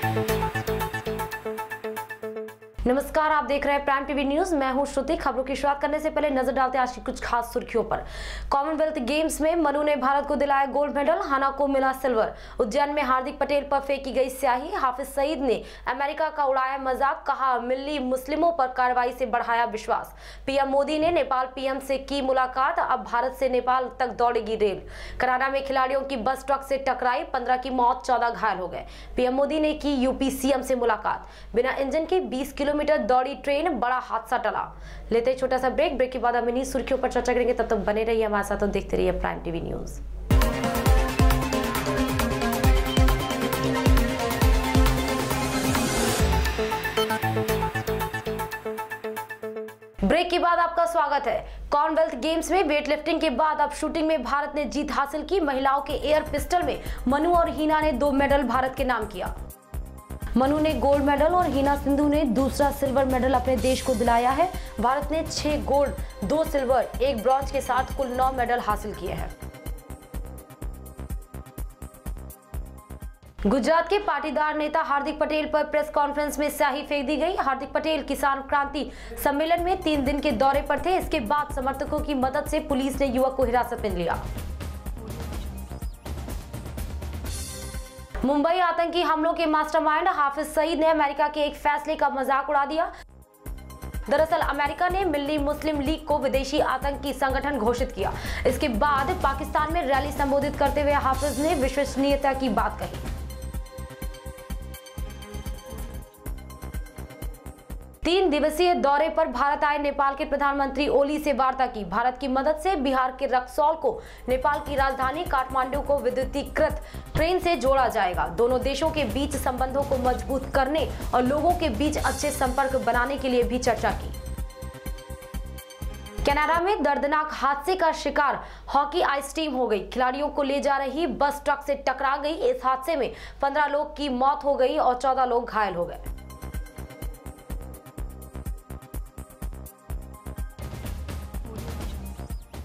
Thank you. नमस्कार, आप देख रहे हैं प्राइम टीवी न्यूज़। मैं हूँ श्रुति। खबरों की शुरुआत करने से पहले नज़र डालते हैं आज की कुछ खास सुर्खियों पर। कॉमनवेल्थ गेम्स में मनु ने भारत को दिलाया गोल्ड मेडल हाना को मिला सिल्वर उज्जैन में हार्दिक पटेल पर फेंकी गई स्याही। हाफिज सईद ने अमेरिका का उड़ाया मज़ाक, कहा मिल्ली मुस्लिमों पर कार्रवाई से बढ़ाया विश्वास। पीएम मोदी ने नेपाल पीएम से की मुलाकात, अब भारत से नेपाल तक दौड़ेगी रेल। कराना में खिलाड़ियों की बस ट्रक से टकराई, पंद्रह की मौत, चौदह घायल हो गए। पीएम मोदी ने की यूपी सीएम से मुलाकात। बिना इंजन के 20 किलोमीटर दौड़ी ट्रेन, बड़ा हादसा टला। लेते हैं छोटा सा ब्रेक ब्रेक के बाद हम इन्हीं सुर्खियों पर चर्चा करेंगे। तब तक बने रहिए हमारे साथ और देखते रहिए प्राइम टीवी न्यूज़ ब्रेक के बाद आपका स्वागत है। कॉमनवेल्थ गेम्स में वेटलिफ्टिंग के बाद अब शूटिंग में भारत ने जीत हासिल की। महिलाओं के एयर पिस्टल में मनु और हीना ने दो मेडल भारत के नाम किया। मनु ने गोल्ड मेडल और हीना सिंधु ने दूसरा सिल्वर मेडल अपने देश को दिलाया है। भारत ने छह गोल्ड दो सिल्वर एक ब्रॉन्ज के साथ कुल नौ मेडल हासिल किए हैं। गुजरात के पाटीदार नेता हार्दिक पटेल पर प्रेस कॉन्फ्रेंस में स्याही फेंक दी गई। हार्दिक पटेल किसान क्रांति सम्मेलन में तीन दिन के दौरे पर थे। इसके बाद समर्थकों की मदद से पुलिस ने युवक को हिरासत में लिया। मुंबई आतंकी हमलों के मास्टरमाइंड हाफिज सईद ने अमेरिका के एक फैसले का मज़ाक उड़ा दिया। दरअसल अमेरिका ने मिल्ली मुस्लिम लीग को विदेशी आतंकी संगठन घोषित किया। इसके बाद पाकिस्तान में रैली संबोधित करते हुए हाफिज ने विश्वसनीयता की बात कही। तीन दिवसीय दौरे पर भारत आए नेपाल के प्रधानमंत्री ओली से वार्ता की। भारत की मदद से बिहार के रक्सौल को नेपाल की राजधानी काठमांडू को विद्युतीकृत ट्रेन से जोड़ा जाएगा। दोनों देशों के बीच संबंधों को मज़बूत करने और लोगों के बीच अच्छे संपर्क बनाने के लिए भी चर्चा की। कनाडा में दर्दनाक हादसे का शिकार हॉकी आइस टीम हो गई। खिलाड़ियों को ले जा रही बस ट्रक से टकरा गई। इस हादसे में 15 लोग की मौत हो गई और 14 लोग घायल हो गए।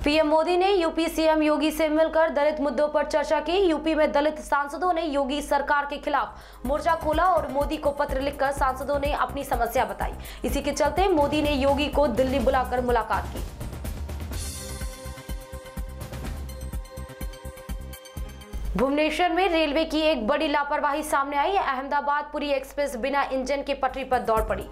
पीएम मोदी ने यूपी सीएम योगी से मिलकर दलित मुद्दों पर चर्चा की। यूपी में दलित सांसदों ने योगी सरकार के खिलाफ मोर्चा खोला और मोदी को पत्र लिखकर सांसदों ने अपनी समस्या बताई। इसी के चलते मोदी ने योगी को दिल्ली बुलाकर मुलाकात की। भुवनेश्वर में रेलवे की एक बड़ी लापरवाही सामने आई। अहमदाबाद पुरी एक्सप्रेस बिना इंजन के पटरी पर दौड़ पड़ी।